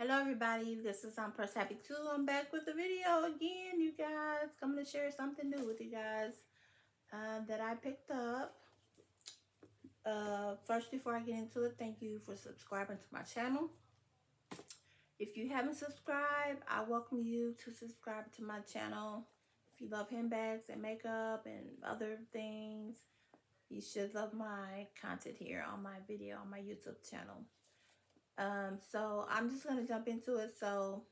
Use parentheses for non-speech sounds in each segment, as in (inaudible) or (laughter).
Hello everybody, this is I'm Purse Happy 2. I'm back with a video again, you guys. Coming to share something new with you guys uh, that I picked up. Uh, first, before I get into it, thank you for subscribing to my channel. If you haven't subscribed, I welcome you to subscribe to my channel. If you love handbags and makeup and other things, you should love my content here on my video on my YouTube channel. Um, so I'm just going to jump into it. So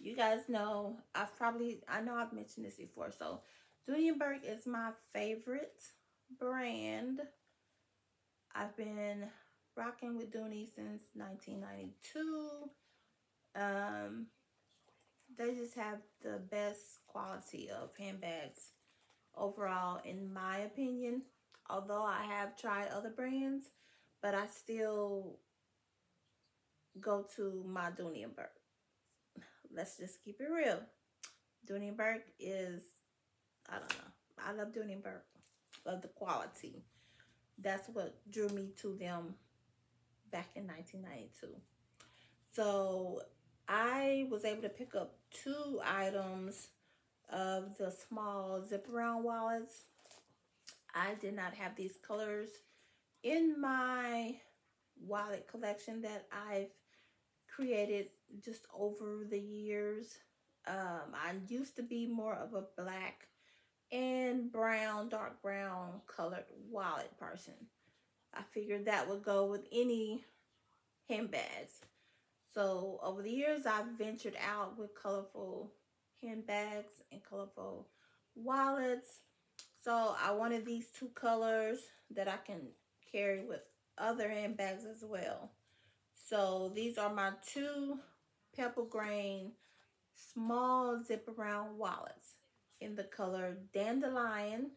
you guys know, I've probably, I know I've mentioned this before. So Bourke is my favorite brand. I've been rocking with Dooney since 1992. Um, they just have the best quality of handbags overall, in my opinion. Although I have tried other brands, but I still go to my and Let's just keep it real. And is, I don't know. I love and Love the quality. That's what drew me to them back in 1992. So I was able to pick up two items of the small zip around wallets. I did not have these colors in my wallet collection that I've created just over the years. Um, I used to be more of a black and brown, dark brown colored wallet person. I figured that would go with any handbags. So over the years, I've ventured out with colorful handbags and colorful wallets. So I wanted these two colors that I can carry with other handbags as well. So these are my two pebble grain small zip around wallets in the color dandelion.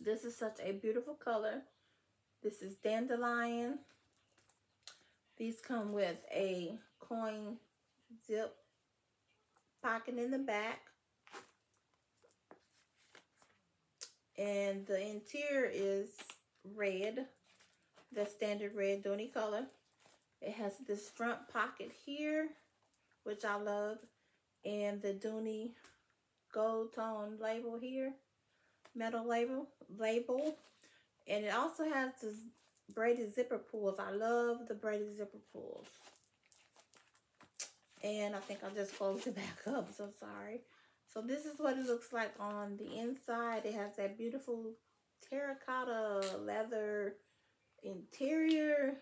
This is such a beautiful color. This is dandelion. These come with a coin zip pocket in the back. And the interior is red, the standard red Dooney color. It has this front pocket here, which I love, and the Dooney gold tone label here, metal label, label. And it also has this braided zipper pulls. I love the braided zipper pulls. And I think I'll just close it (laughs) back up, so sorry. So this is what it looks like on the inside. It has that beautiful terracotta leather interior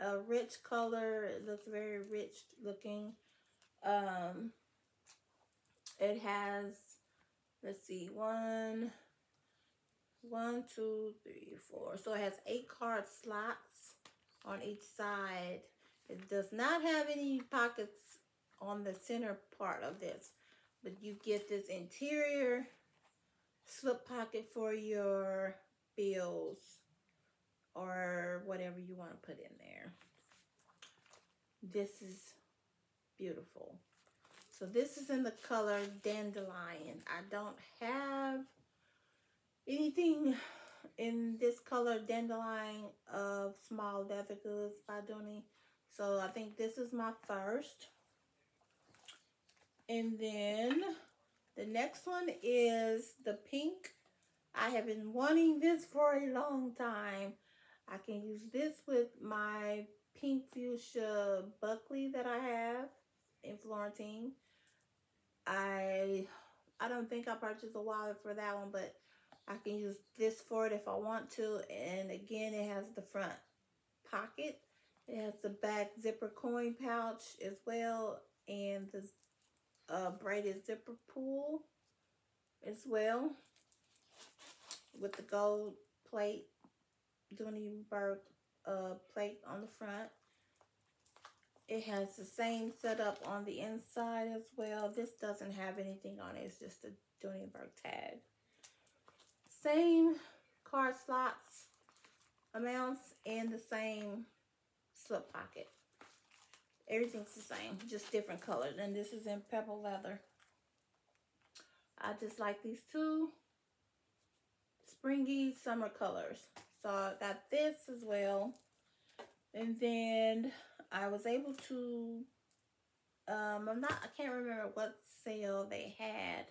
a rich color. It looks very rich looking. Um, it has, let's see, one, one, two, three, four. So it has eight card slots on each side. It does not have any pockets on the center part of this, but you get this interior slip pocket for your bills or whatever you want to put in there. This is beautiful. So this is in the color Dandelion. I don't have anything in this color Dandelion of Small Leather Goods by Dooney. So I think this is my first. And then the next one is the pink. I have been wanting this for a long time. I can use this with my pink fuchsia Buckley that I have in Florentine. I I don't think I purchased a wallet for that one, but I can use this for it if I want to. And again, it has the front pocket. It has the back zipper coin pouch as well. And the uh, braided zipper pull as well. With the gold plate Bourke uh, plate on the front. It has the same setup on the inside as well. This doesn't have anything on it. It's just a Bourke tag. Same card slots amounts and the same slip pocket. Everything's the same, just different colors. And this is in pebble leather. I just like these two springy summer colors. So I got this as well. And then I was able to Um, I'm not, I can't remember what sale they had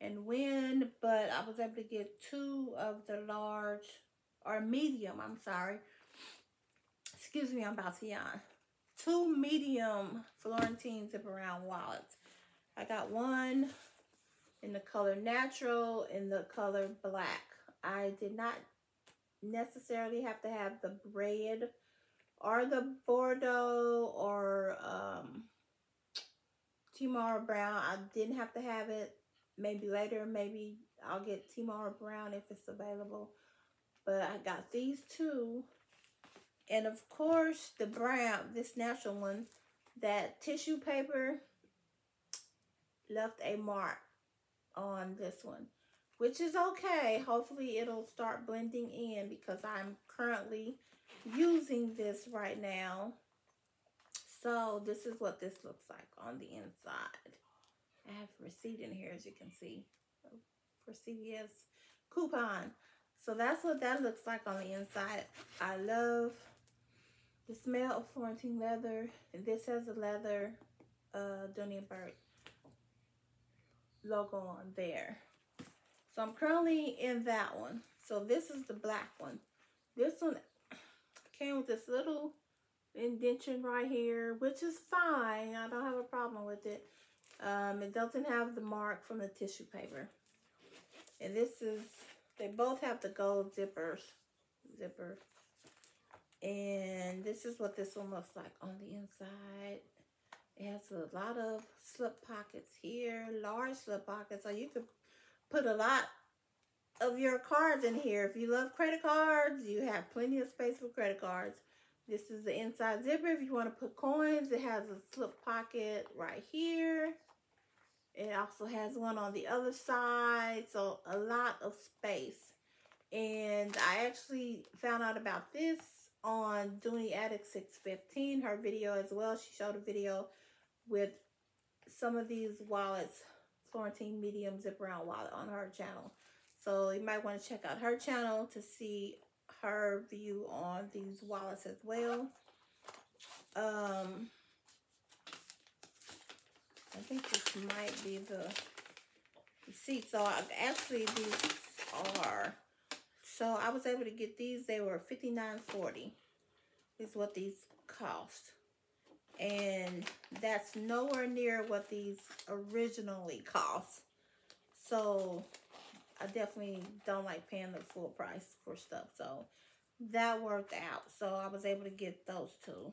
and when, but I was able to get two of the large or medium, I'm sorry. Excuse me, I'm about to yawn. Two medium Florentine zip around wallets. I got one in the color natural in the color black. I did not necessarily have to have the red or the Bordeaux or um, T'Moro Brown. I didn't have to have it. Maybe later, maybe I'll get T'Moro Brown if it's available. But I got these two. And of course, the brown, this natural one, that tissue paper left a mark on this one, which is okay. Hopefully it'll start blending in because I'm currently using this right now. So this is what this looks like on the inside. I have receipt in here as you can see for CVS coupon. So that's what that looks like on the inside. I love the smell of Florentine leather. And this has a leather uh, Dooney & logo on there. So I'm currently in that one. So this is the black one. This one came with this little indentation right here, which is fine. I don't have a problem with it. Um, it doesn't have the mark from the tissue paper. And this is, they both have the gold zippers, zipper. And this is what this one looks like on the inside. It has a lot of slip pockets here, large slip pockets. So you could put a lot of your cards in here. If you love credit cards, you have plenty of space for credit cards. This is the inside zipper. If you want to put coins, it has a slip pocket right here. It also has one on the other side. So a lot of space. And I actually found out about this on Dooney Addict 615, her video as well. She showed a video with some of these wallets, Florentine Medium Zip Around Wallet on her channel. So you might want to check out her channel to see her view on these wallets as well. Um, I think this might be the receipt. So I, actually these are, so I was able to get these. They were $59.40 is what these cost. And that's nowhere near what these originally cost. So I definitely don't like paying the full price for stuff. So that worked out. So I was able to get those two.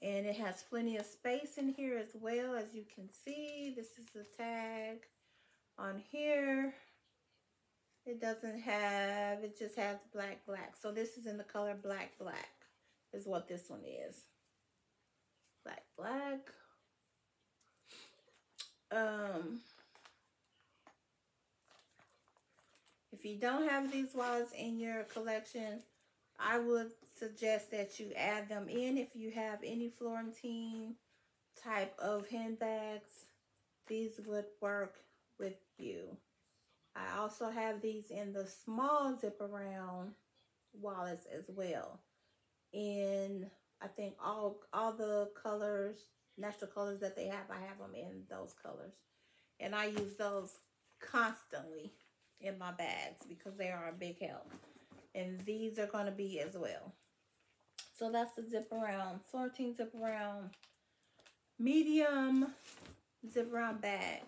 And it has plenty of space in here as well. As you can see, this is the tag on here. It doesn't have, it just has black, black. So this is in the color black, black is what this one is. Black, black. Um, if you don't have these wallets in your collection, I would suggest that you add them in if you have any Florentine type of handbags. These would work with you. I also have these in the small zip around wallets as well. In I think all all the colors, natural colors that they have, I have them in those colors. And I use those constantly in my bags because they are a big help. And these are going to be as well. So that's the zip around, 14 zip around, medium zip around bag.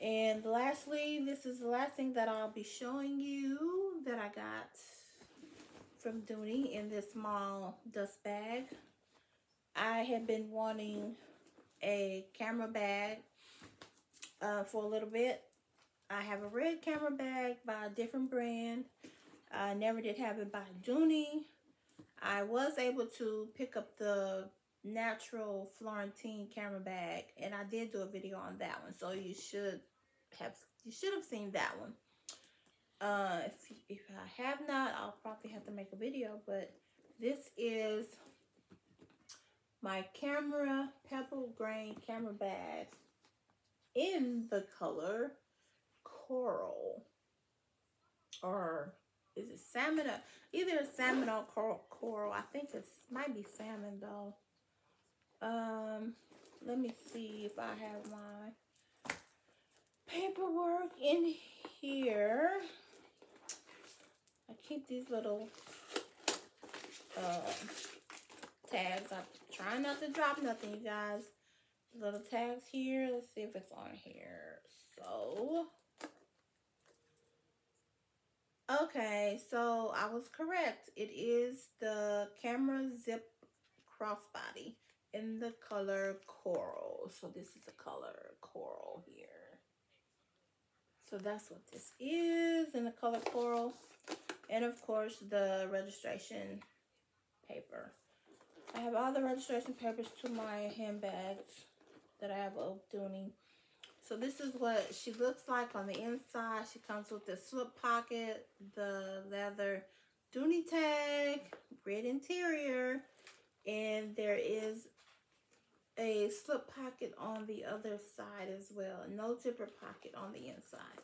And lastly, this is the last thing that I'll be showing you that I got from Dooney in this small dust bag. I have been wanting a camera bag uh, for a little bit. I have a red camera bag by a different brand. I never did have it by Dooney. I was able to pick up the natural Florentine camera bag and I did do a video on that one. So you should have you should have seen that one. Uh, if, if I have not, I'll probably have to make a video, but this is my camera pebble grain camera bag in the color coral or is it salmon or either salmon or coral, I think it might be salmon though. Um, let me see if I have my paperwork in here. I keep these little uh, tags. I'm trying not to drop nothing, you guys. Little tags here. Let's see if it's on here. So, okay, so I was correct. It is the camera zip crossbody in the color coral. So this is the color coral here. So that's what this is in the color coral. And of course the registration paper. I have all the registration papers to my handbags that I have of Dooney. So this is what she looks like on the inside. She comes with the slip pocket, the leather Dooney tag, red interior, and there is a slip pocket on the other side as well. No zipper pocket on the inside.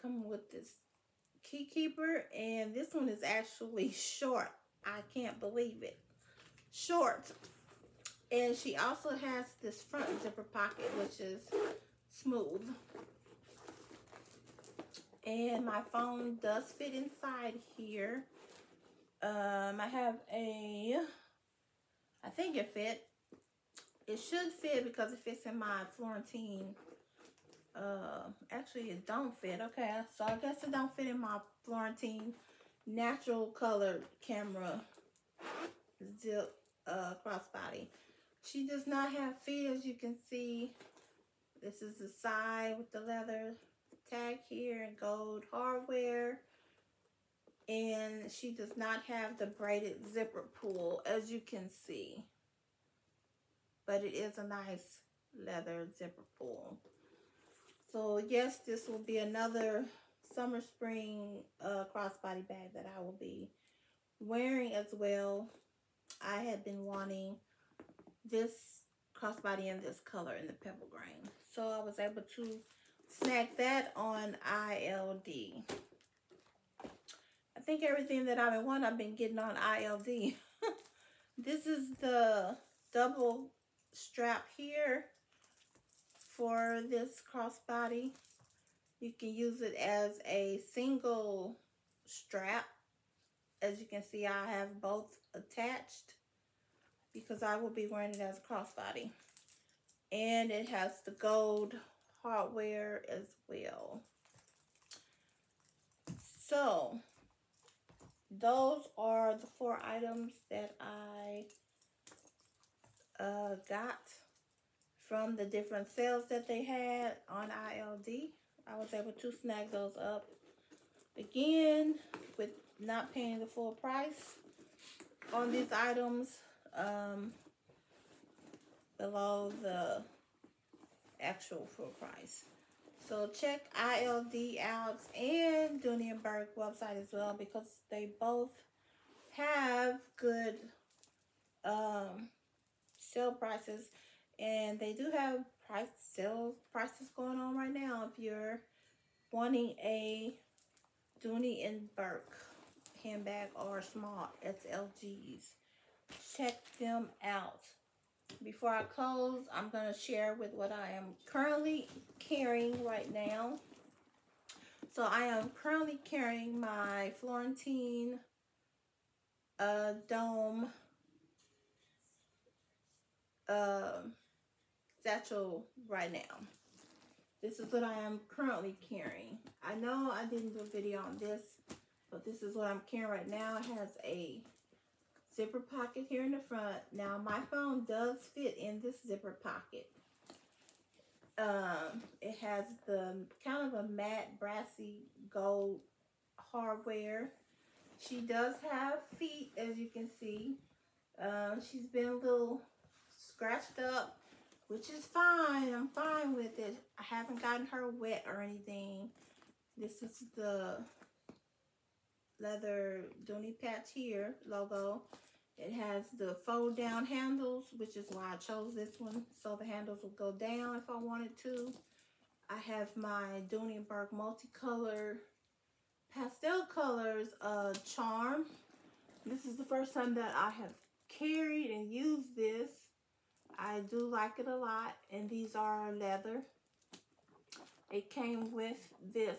Come with this key keeper, and this one is actually (laughs) short. I can't believe it. Short. And she also has this front zipper pocket, which is smooth. And my phone does fit inside here. Um, I have a, I think it fit. It should fit because it fits in my Florentine. Uh, actually, it don't fit. Okay, so I guess it don't fit in my Florentine natural colored camera zip uh, crossbody. She does not have feet, as you can see. This is the side with the leather tag here and gold hardware. And she does not have the braided zipper pull, as you can see. But it is a nice leather zipper pull. So yes, this will be another summer spring uh, crossbody bag that I will be wearing as well. I had been wanting this crossbody in this color in the pebble grain. So I was able to snag that on ILD. I think everything that I've been wanting, I've been getting on ILD. (laughs) this is the double strap here for this crossbody. You can use it as a single strap. As you can see, I have both attached because I will be wearing it as a crossbody. And it has the gold hardware as well. So, those are the four items that I uh, got from the different sales that they had on ILD. I was able to snag those up again with not paying the full price on these items um, below the actual full price. So check ILD out and Bourke website as well because they both have good um, sale prices and they do have price sale prices going on right now if you're wanting a Dooney and Bourke handbag or small SLGs. Check them out. Before I close, I'm going to share with what I am currently carrying right now. So I am currently carrying my Florentine uh, Dome uh, satchel right now. This is what I am currently carrying. I know I didn't do a video on this, but this is what I'm carrying right now. It has a zipper pocket here in the front. Now, my phone does fit in this zipper pocket. Um, it has the kind of a matte brassy gold hardware. She does have feet, as you can see. Um, she's been a little scratched up, which is fine. I'm fine with it. I haven't gotten her wet or anything. This is the leather Dooney patch here logo. It has the fold down handles, which is why I chose this one. So the handles will go down if I wanted to. I have my Dooney and Bourke multicolor pastel colors uh, charm. This is the first time that I have carried and used this. I do like it a lot. And these are leather. It came with this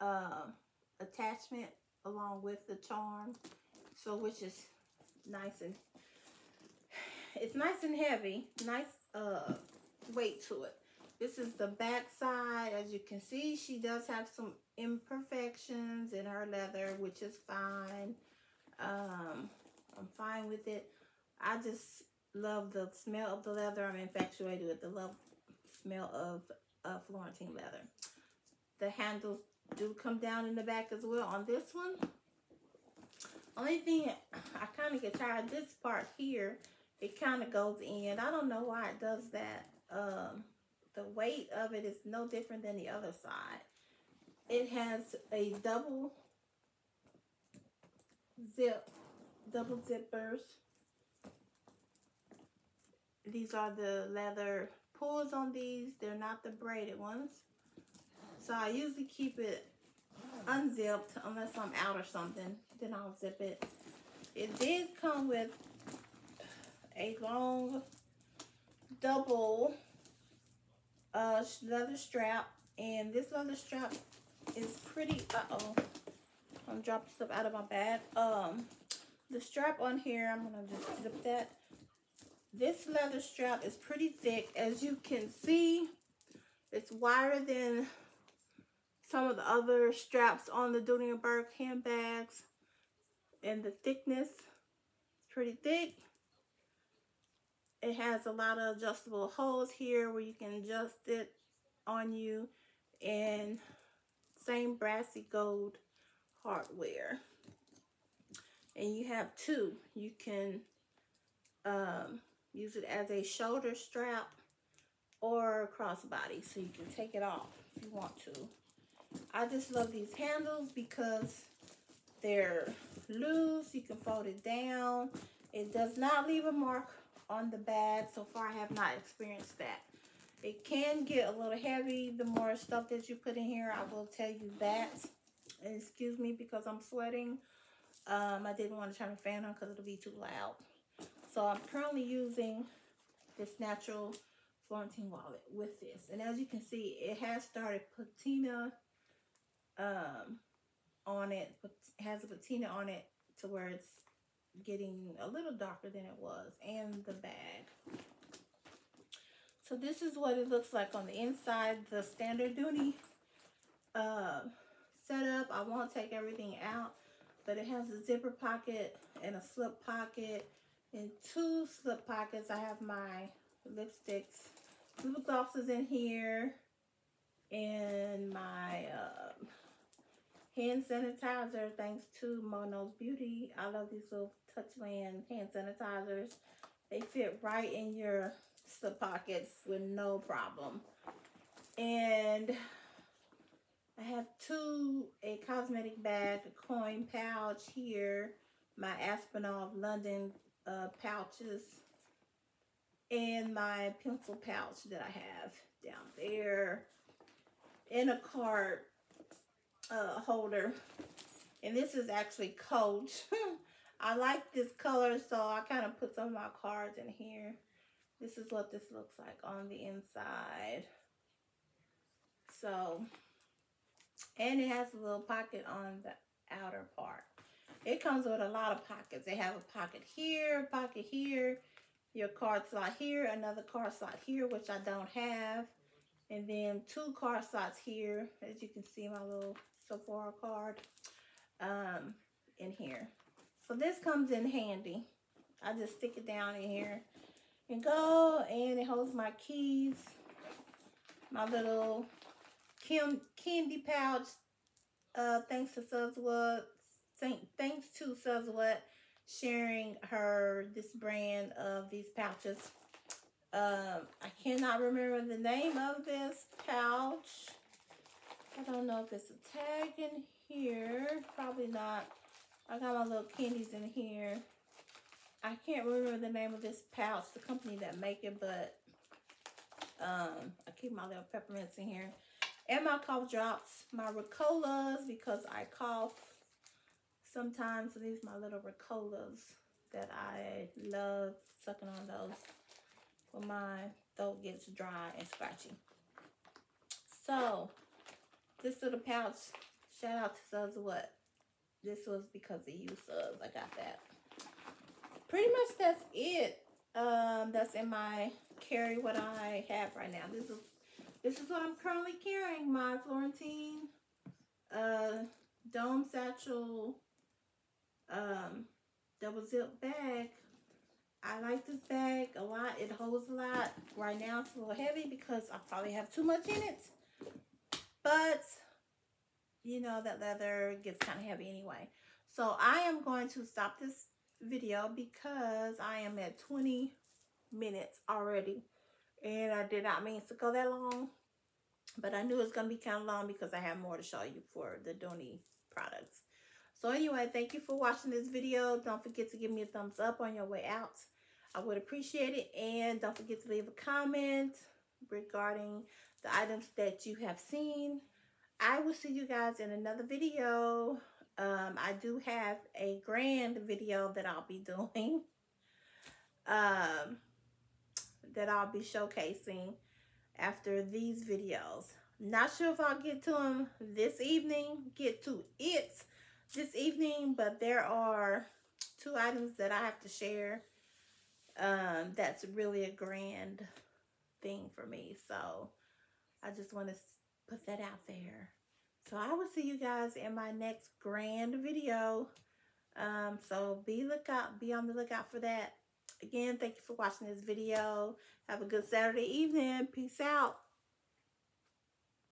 uh, attachment along with the charm. So which is nice and it's nice and heavy. Nice uh weight to it. This is the back side. As you can see, she does have some imperfections in her leather, which is fine. Um, I'm fine with it. I just love the smell of the leather. I'm infatuated with the love smell of uh, Florentine leather. The handles do come down in the back as well on this one. Only thing, I kind of get tired this part here. It kind of goes in. I don't know why it does that. Um, the weight of it is no different than the other side. It has a double zip, double zippers. These are the leather pulls on these. They're not the braided ones. So I usually keep it unzipped unless I'm out or something. Then I'll zip it. It did come with a long double uh, leather strap. And this leather strap is pretty, uh-oh. I'm dropping stuff out of my bag. Um, the strap on here, I'm going to just zip that. This leather strap is pretty thick. As you can see, it's wider than some of the other straps on the Dooney handbags. And the thickness is pretty thick. It has a lot of adjustable holes here where you can adjust it on you. And same brassy gold hardware. And you have two. You can um, use it as a shoulder strap or crossbody. So you can take it off if you want to. I just love these handles because they're loose. You can fold it down. It does not leave a mark on the bag. So far, I have not experienced that. It can get a little heavy the more stuff that you put in here. I will tell you that. And excuse me because I'm sweating. Um, I didn't want to turn the fan on because it'll be too loud. So I'm currently using this natural Florentine wallet with this. And as you can see, it has started patina um, on it. has a patina on it to where it's getting a little darker than it was and the bag so this is what it looks like on the inside the standard Dooney uh, setup I won't take everything out but it has a zipper pocket and a slip pocket and two slip pockets I have my lipsticks lip glosses in here and my uh, hand sanitizer thanks to Mono's Beauty. I love these little Touchland hand sanitizers. They fit right in your slip pockets with no problem. And I have two, a cosmetic bag, a coin pouch here, my Aspinall London uh, pouches, and my pencil pouch that I have down there, in a card uh, holder. And this is actually Coach. (laughs) I like this color, so I kind of put some of my cards in here. This is what this looks like on the inside. So, and it has a little pocket on the outer part. It comes with a lot of pockets. They have a pocket here, pocket here, your card slot here, another card slot here, which I don't have. And then two card slots here, as you can see my little Sephora card um, in here. So this comes in handy. I just stick it down in here and go and it holds my keys, my little Kim candy pouch. Uh, thanks to SuzWhat, thanks to SuzWhat sharing her this brand of these pouches. Um, I cannot remember the name of this pouch. I don't know if it's a tag in here. Probably not. I got my little candies in here. I can't remember the name of this pouch, the company that make it, but um, I keep my little peppermints in here. And my cough drops, my Ricolas, because I cough sometimes. So these my little Ricolas that I love sucking on those. when my throat gets dry and scratchy. So, this little pouch, shout out to SuzWhat. This was because of you, Suz. I got that. Pretty much that's it. Um, that's in my carry what I have right now. This is this is what I'm currently carrying. My Florentine uh, Dome Satchel um, double zip bag. I like this bag a lot. It holds a lot. Right now it's a little heavy because I probably have too much in it. But, you know, that leather gets kind of heavy anyway. So I am going to stop this video because I am at 20 minutes already. And I did not mean to go that long. But I knew it was going to be kind of long because I have more to show you for the Dooney products. So anyway, thank you for watching this video. Don't forget to give me a thumbs up on your way out. I would appreciate it. And don't forget to leave a comment regarding the items that you have seen. I will see you guys in another video. Um, I do have a grand video that I'll be (laughs) doing. Um, that I'll be showcasing after these videos. Not sure if I'll get to them this evening, get to it this evening, but there are two items that I have to share. Um, that's really a grand thing for me. So I just want to put that out there. So I will see you guys in my next grand video. Um, so be lookout, be on the lookout for that. Again, thank you for watching this video. Have a good Saturday evening. Peace out.